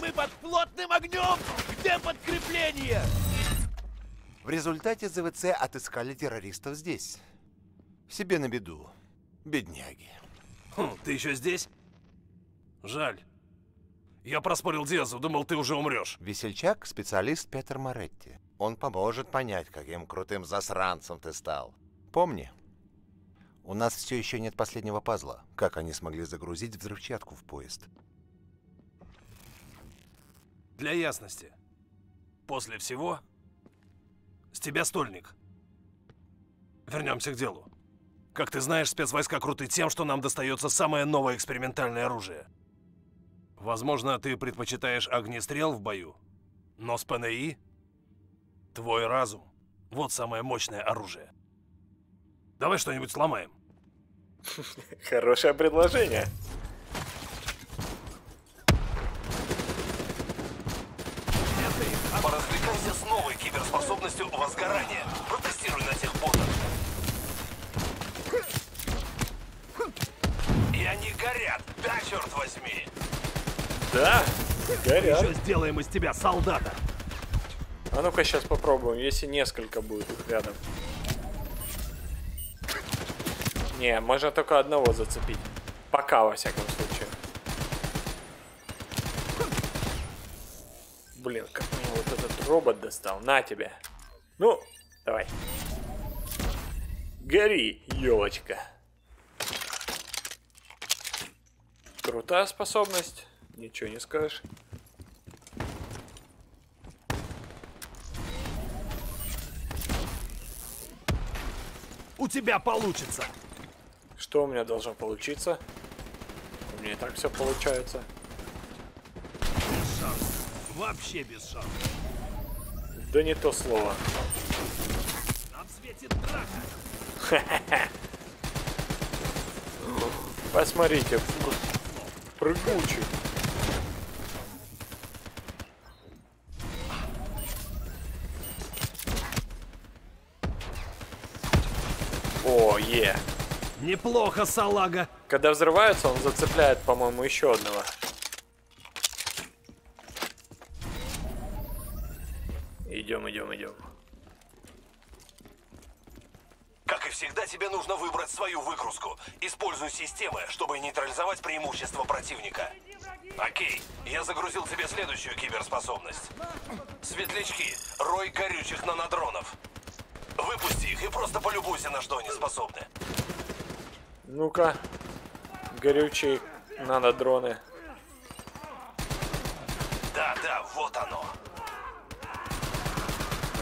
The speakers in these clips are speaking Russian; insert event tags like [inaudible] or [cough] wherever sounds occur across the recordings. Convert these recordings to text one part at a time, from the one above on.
Мы под плотным огнем! Где подкрепление? В результате ЗВЦ отыскали террористов здесь. Себе на беду. Бедняги. Хм, ты еще здесь? Жаль. Я проспорил Диазу, думал, ты уже умрешь. Весельчак — специалист Петер Моретти. Он поможет понять, каким крутым засранцем ты стал. Помни, у нас все еще нет последнего пазла. Как они смогли загрузить взрывчатку в поезд? Для ясности. После всего, с тебя стольник. Вернемся к делу. Как ты знаешь, спецвойска круты тем, что нам достается самое новое экспериментальное оружие. Возможно, ты предпочитаешь огнестрел в бою, но с ПНИ твой разум — вот самое мощное оружие. Давай что-нибудь сломаем. [laughs] Хорошее предложение. Поразвлекайся с новой киберспособностью возгорания. Протестируй на тех ботах. И они горят, да, черт возьми. Да, горят. Еще сделаем из тебя солдата. А ну-ка сейчас попробуем, если несколько будет их рядом. Не, можно только одного зацепить. Пока, во всяком случае. Блин, как мне вот этот робот достал. На тебе. Ну, давай. Гори, елочка. Крутая способность. Ничего не скажешь. У тебя получится. Что у меня должно получиться? У меня и так все получается. Без шансов. Вообще без шансов. Да не то слово. Нам светит драка. [laughs] Посмотрите, прыгучий. О, е. Неплохо, салага. Когда взрывается, он зацепляет, по-моему, еще одного. Идем, идем, идем. Как и всегда, тебе нужно выбрать свою выгрузку. Используй системы, чтобы нейтрализовать преимущество противника. Окей, я загрузил тебе следующую киберспособность. Светлячки, рой горючих нанодронов. Выпусти их и просто полюбуйся, на что они способны. Ну-ка, горючие нанодроны. Да, да, вот оно.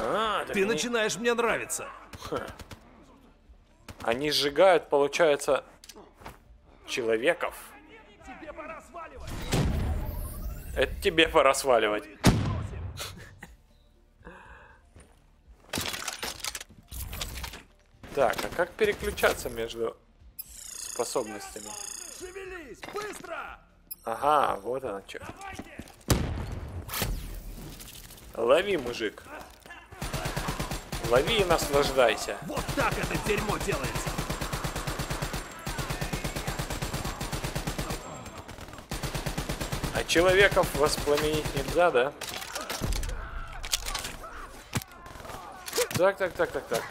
А, Ты они, начинаешь мне нравиться. они сжигают, получается, человеков. Тебе пора сваливать. Это тебе пора сваливать. Так, а как переключаться между способностями? Шевелись, быстро! Ага, вот она что. Лови, мужик. Лови и наслаждайся. Вот так это дерьмо делается. А человеков воспламенить нельзя, да? Так, так, так, так, так.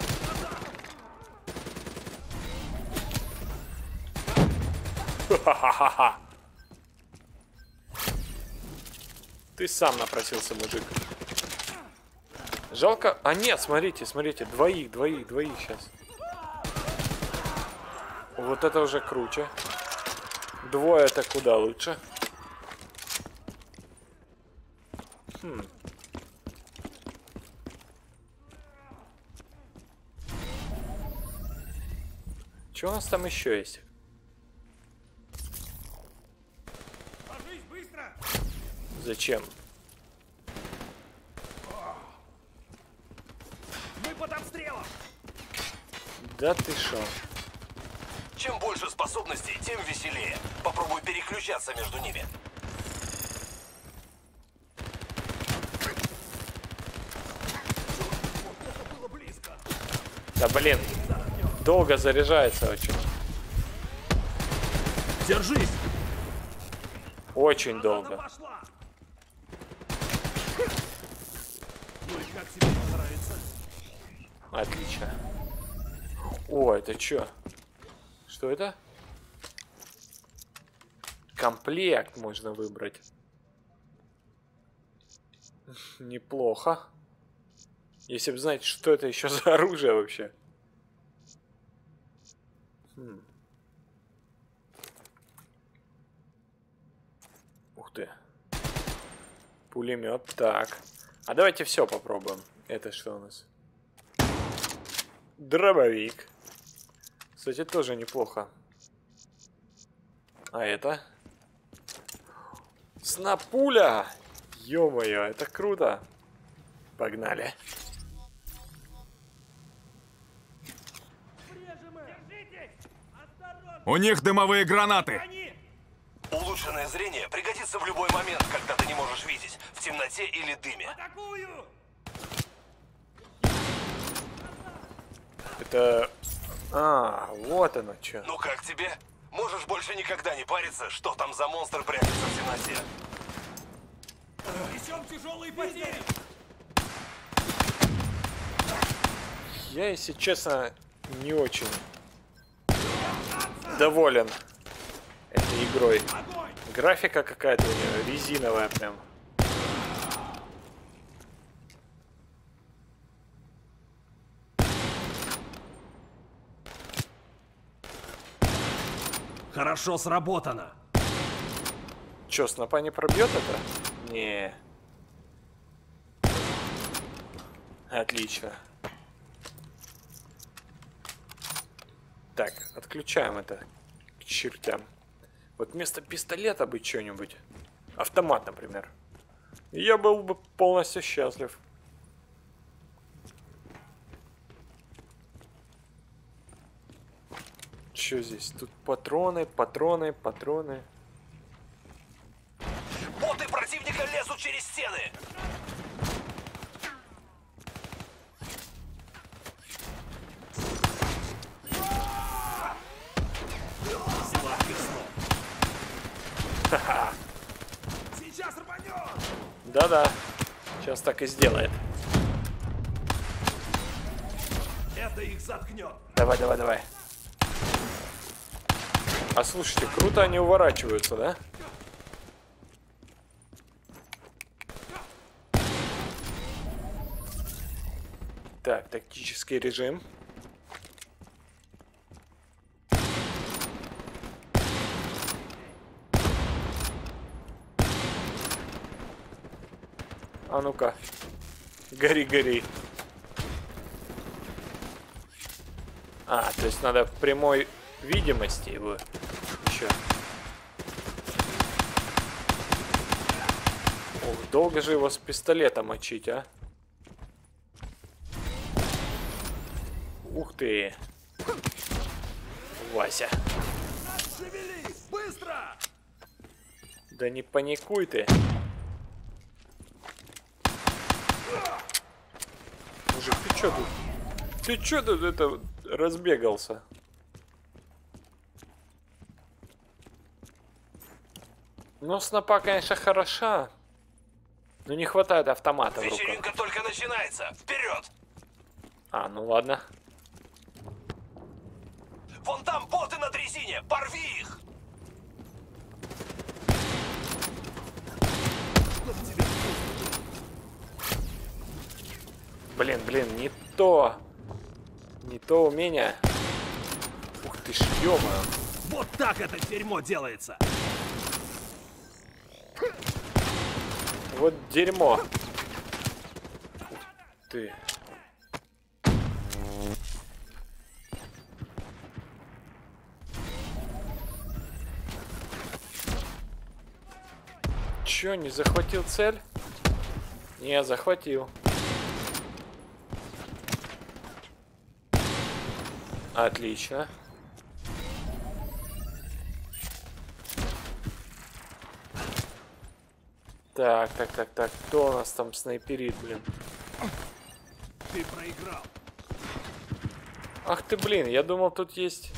Ты сам напросился, мужик. Жалко. А нет, смотрите, смотрите. Двоих, двоих, двоих сейчас. Вот это уже круче. Двое это куда лучше. Хм. Что у нас там еще есть? Ложись, быстро! Зачем? Мы под обстрелом! Да ты шо? Чем больше способностей, тем веселее. Попробуй переключаться между ними. Да блин. Долго заряжается очень. Держись! Очень долго. Отлично. О, это что? Что это? Комплект можно выбрать. Неплохо. Если бы знать, что это еще за оружие вообще. Хм. Ух ты. Пулемет. Так. А давайте все попробуем. Это что у нас? Дробовик. Кстати, тоже неплохо. А это? Снапуля! Ё-моё, это круто. Погнали. У них дымовые гранаты. Улучшенное зрение пригодится в любой момент, когда ты не можешь видеть, в темноте или дыме. Атакую! Это... А, вот оно что. Ну как тебе? Можешь больше никогда не париться, что там за монстр прячется в темноте. Несем тяжелые потери! Я, если честно, не очень доволен этой игрой. Графика какая-то у нее резиновая прям. Хорошо сработано. Че, снопа не пробьет это? Не. Отлично. Так, отключаем это к чертям. Вот вместо пистолета бы что-нибудь. Автомат, например. Я был бы полностью счастлив. Что здесь? Тут патроны, патроны, патроны. Боты противника лезут через стены! Сейчас рванет! Да-да. Сейчас так и сделает. Это их заткнет. Давай, давай, давай. А слушайте, круто они уворачиваются, да? Так, тактический режим. А ну-ка. Гори, гори. А, то есть надо в прямой видимости его еще. Ох, долго же его с пистолета мочить, а? Ух ты. Вася. Быстро! Да не паникуй ты. Мужик, ты чё тут? Ты чё тут это разбегался? Ну, снопа, конечно, хороша. Но не хватает автомата в руках. Вечеринка только начинается! Вперед! А, ну ладно. Вон там боты на дрезине! Порви их! Блин, блин, не то. Не то умение. Ух ты ж, ё Вот так это дерьмо делается! Вот дерьмо. Ты. Чё, не захватил цель? Не, захватил. Отлично. Так, так, так, так. Кто у нас там снайперит, блин? Ты проиграл. Ах ты, блин, я думал, тут есть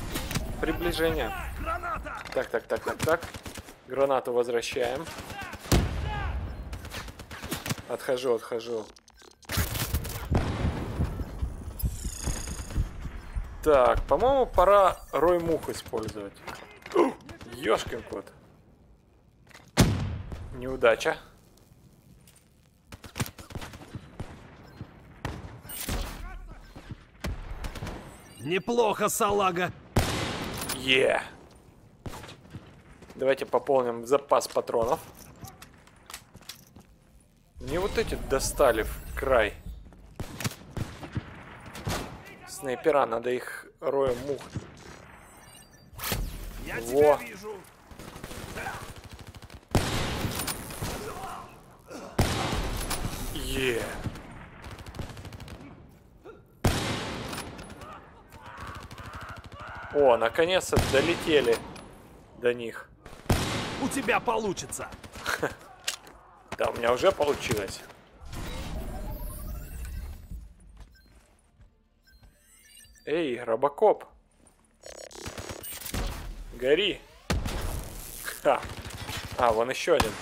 приближение. Граната! Так, так, так, так, так. Гранату возвращаем. Отхожу, отхожу. Так, по-моему, пора рой мух использовать. [gasps] Ёшкин кот. Неудача. Неплохо, салага. Е. Давайте пополним запас патронов. Мне вот эти достали в край. Снайпера, надо их роем мух. Я Во. тебя вижу. Е. О, наконец-то долетели до них. У тебя получится. [laughs] Да, у меня уже получилось. Эй, Робокоп. Гори. Ха. А, вон еще один.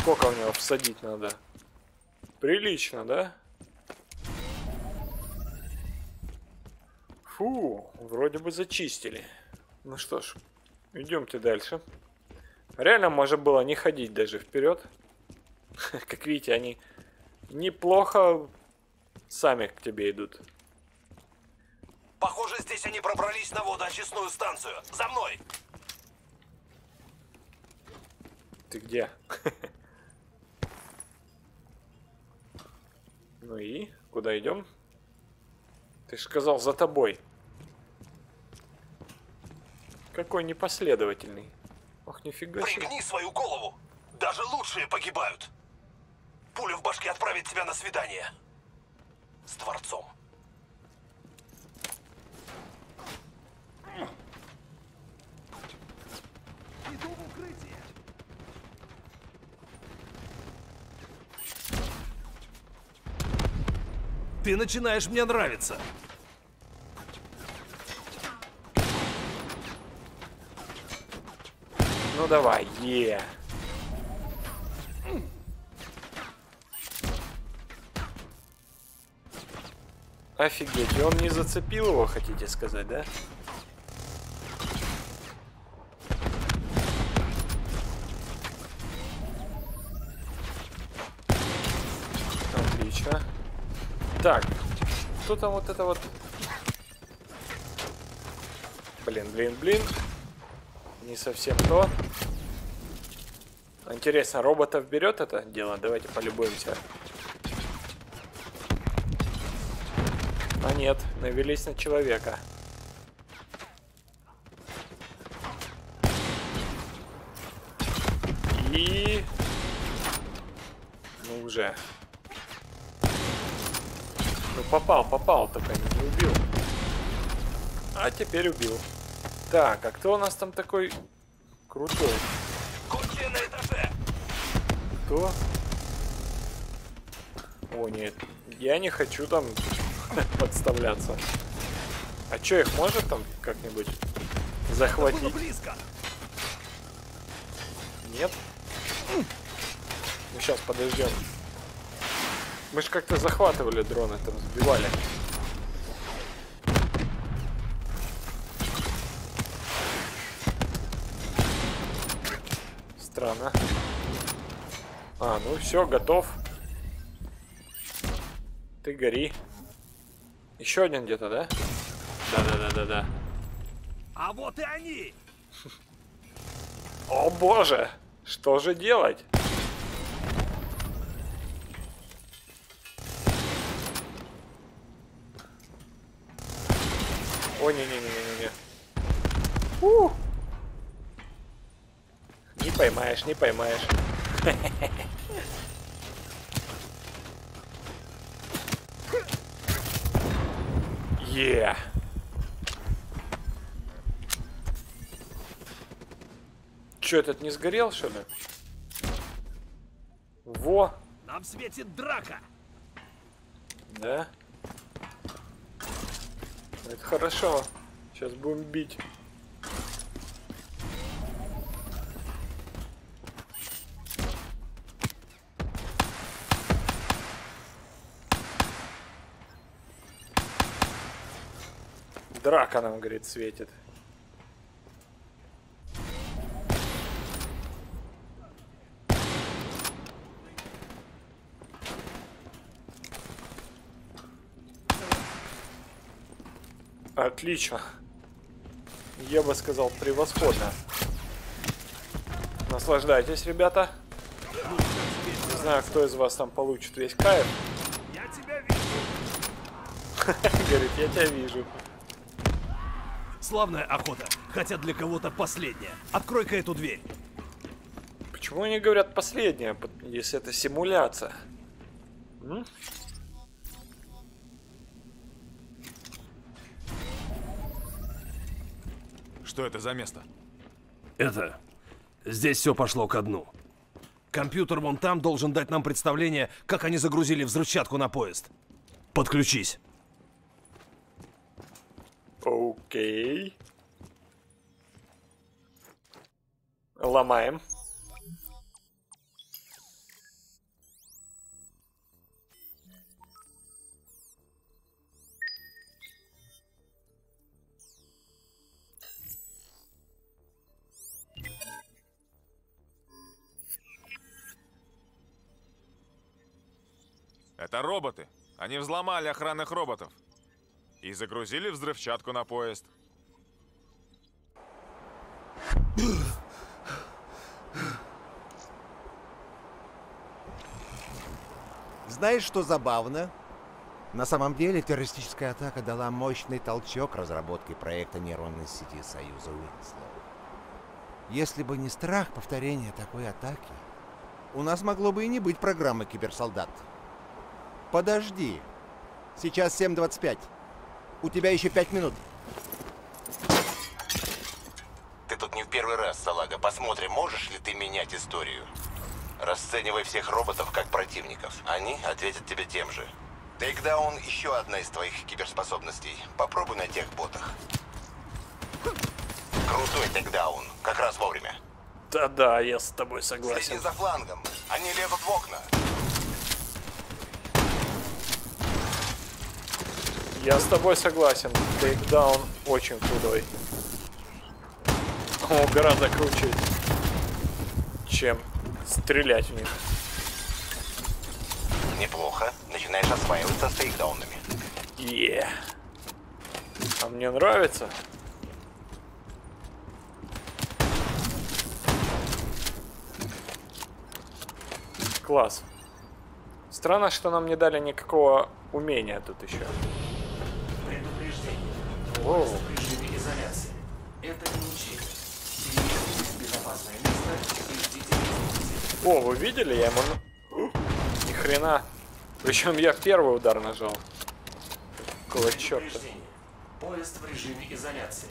Сколько в него всадить надо? Прилично, да? Фу, вроде бы зачистили. Ну что ж, идемте дальше. Реально можно было не ходить даже вперед. [laughs] Как видите, они неплохо сами к тебе идут. Похоже, здесь они пробрались на водоочистную станцию. За мной! Ты где? [laughs] Ну и? Куда идем? Ты же сказал за тобой. Какой непоследовательный. Ох, нифига себе. Пригни свою голову. Даже лучшие погибают. Пуля в башке отправит тебя на свидание. С дворцом. Иду в укрытие. Ты начинаешь мне нравиться. Ну давай, е. Офигеть, и он не зацепил его, хотите сказать, да? Отлично. Так, что там вот это вот? Блин, блин, блин. Не совсем то. Интересно, роботов берет это дело? Давайте полюбуемся. А нет, навелись на человека. И... Ну уже. Ну попал, попал, только не убил. А теперь убил. Так, а кто у нас там такой крутой? Кто? О, нет. Я не хочу там [laughs] подставляться. А чё, их может там как-нибудь захватить? близко. Нет? Ну сейчас подождем. Мы же как-то захватывали дроны, там сбивали. Странно. А, ну все, готов. Ты гори. Еще один где-то, да? Да-да-да-да-да. А вот и они. О боже! Что же делать? О, не-не-не-не-не. У! Не поймаешь, не поймаешь. Е. Че, этот не сгорел, что ли? Во, Нам светит драка. да? Это хорошо. Сейчас будем бить. Драка нам, говорит, светит. Отлично. Я бы сказал, превосходно. Наслаждайтесь, ребята. Не знаю, кто из вас там получит весь кайф. Я тебя вижу. [laughs] Говорит, я тебя вижу. Славная охота, хотя для кого-то последняя. Открой-ка эту дверь. Почему они говорят последнее, под- если это симуляция? М? Что это за место? Это... Здесь все пошло ко дну. Компьютер вон там должен дать нам представление, как они загрузили взрывчатку на поезд. Подключись. Окей. Ломаем. Это роботы. Они взломали охранных роботов. И загрузили взрывчатку на поезд. Знаешь, что забавно? На самом деле террористическая атака дала мощный толчок разработке проекта нейронной сети Союза Уинслоу. Если бы не страх повторения такой атаки, у нас могло бы и не быть программы киберсолдат. Подожди. Сейчас 7.25. У тебя еще 5 минут. Ты тут не в первый раз, Салага. Посмотрим, можешь ли ты менять историю. Расценивай всех роботов как противников. Они ответят тебе тем же. Тейкдаун — еще одна из твоих киберспособностей. Попробуй на тех ботах. Крутой тейкдаун. Как раз вовремя. Да-да, я с тобой Следи согласен. за флангом. Они лезут в окна. Я с тобой согласен. Тейкдаун очень крутой. О, гораздо круче, чем стрелять в них. Неплохо. Начинаешь осваиваться с тейкдаунами. Е. А мне нравится. Класс. Странно, что нам не дали никакого умения тут еще. Воу. В режиме изоляции. Это не учили. В безопасное место и ждите. О, вы видели? Я ему... на- Ни хрена. Причем я первый удар нажал. Какого черта? Поезд в режиме изоляции.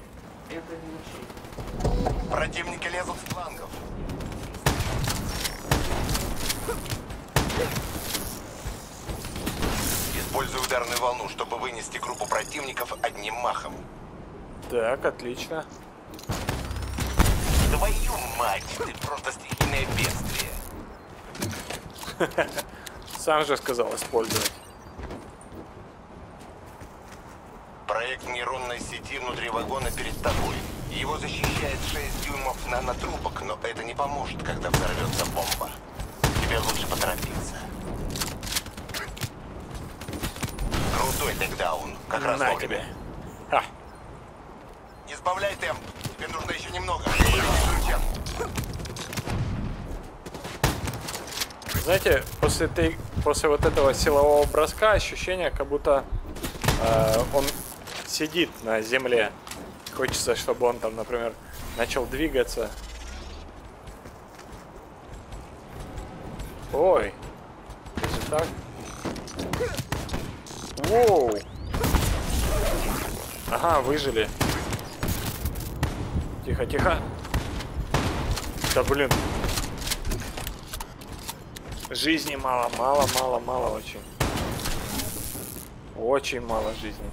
Это не учили. Противники лезут с флангов. Используй ударную волну, чтобы вынести группу противников одним махом. Так, отлично. Твою мать, ты просто стихийное бедствие. [laughs] Сам же сказал использовать. Проект нейронной сети внутри вагона перед тобой. Его защищает 6 дюймов нанотрубок, но это не поможет, когда взорвется бомба. Тебе лучше поторопиться. Крутой тейкдаун. Как раз На вовремя. тебе. Ха. Не сбавляй темп. Тебе нужно еще немного. Знаете, после, этой, после вот этого силового броска ощущение, как будто э, он сидит на земле. Хочется, чтобы он там, например, начал двигаться. Ой. Даже так? Воу. Ага, выжили. Тихо, тихо. Да блин. Жизни мало, мало, мало, мало очень. Очень мало жизни.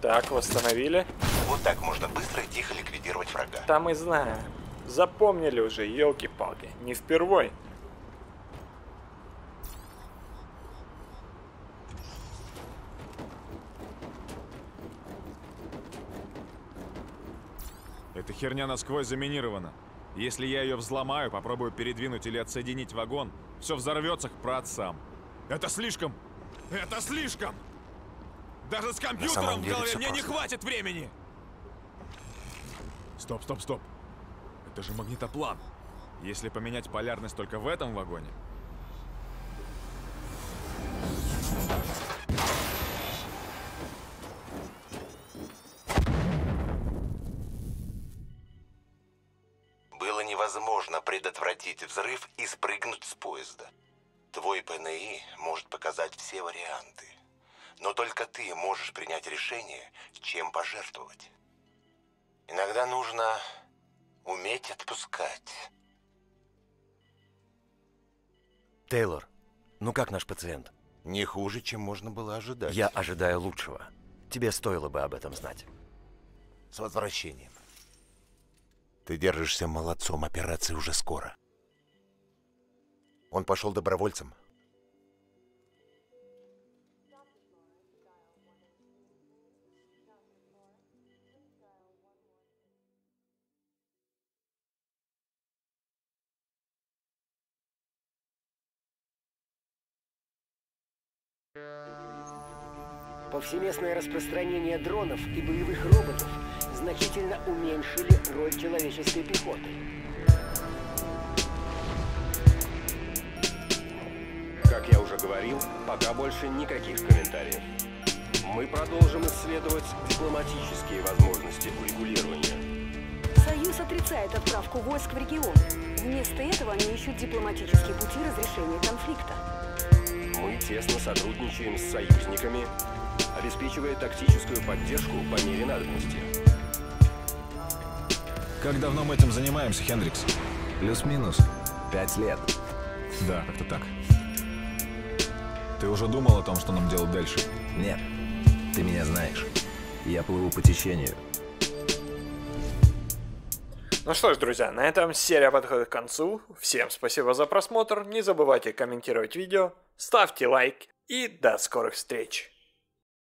Так, восстановили. Вот так можно быстро и тихо ликвидировать врага. Там и знаем. Запомнили уже, елки-палки. Не впервой. Эта херня насквозь заминирована. Если я ее взломаю, попробую передвинуть или отсоединить вагон, все взорвется к праотцам. Это слишком! Это слишком! Даже с компьютером в голове мне не просто. хватит времени! Стоп, стоп, стоп. Это же магнитоплан. Если поменять полярность только в этом вагоне... Было невозможно предотвратить взрыв и спрыгнуть с поезда. Твой ПНИ может показать все варианты. Но только ты можешь принять решение, чем пожертвовать. Иногда нужно уметь отпускать. Тейлор, ну как наш пациент? Не хуже, чем можно было ожидать. Я ожидаю лучшего. Тебе стоило бы об этом знать. С возвращением. Ты держишься молодцом, операция уже скоро. Он пошел добровольцем. Повсеместное распространение дронов и боевых роботов значительно уменьшили роль человеческой пехоты. Как я уже говорил, пока больше никаких комментариев. Мы продолжим исследовать дипломатические возможности урегулирования. Союз отрицает отправку войск в регион. Вместо этого они ищут дипломатические пути разрешения конфликта. Мы тесно сотрудничаем с союзниками, обеспечивая тактическую поддержку по мере надобности. Как давно мы этим занимаемся, Хендрикс? Плюс-минус. Пять лет. Да, как-то так. Ты уже думал о том, что нам делать дальше? Нет. Ты меня знаешь. Я плыву по течению. Ну что ж, друзья, на этом серия подходит к концу. Всем спасибо за просмотр. Не забывайте комментировать видео, ставьте лайк и до скорых встреч.